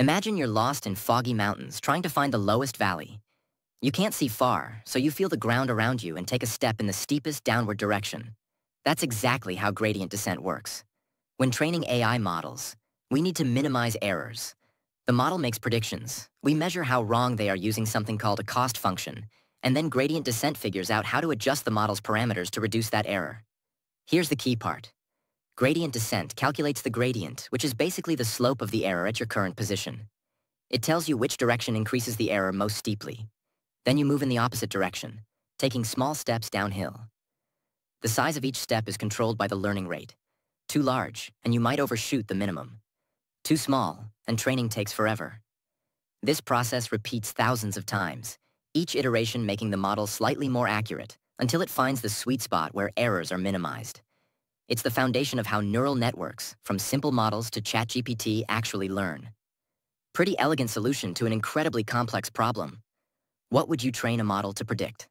Imagine you're lost in foggy mountains trying to find the lowest valley. You can't see far, so you feel the ground around you and take a step in the steepest downward direction. That's exactly how gradient descent works. When training AI models, we need to minimize errors. The model makes predictions. We measure how wrong they are using something called a cost function, and then gradient descent figures out how to adjust the model's parameters to reduce that error. Here's the key part. Gradient descent calculates the gradient, which is basically the slope of the error at your current position. It tells you which direction increases the error most steeply. Then you move in the opposite direction, taking small steps downhill. The size of each step is controlled by the learning rate. Too large, and you might overshoot the minimum. Too small, and training takes forever. This process repeats thousands of times, each iteration making the model slightly more accurate until it finds the sweet spot where errors are minimized. It's the foundation of how neural networks, from simple models to ChatGPT, actually learn. Pretty elegant solution to an incredibly complex problem. What would you train a model to predict?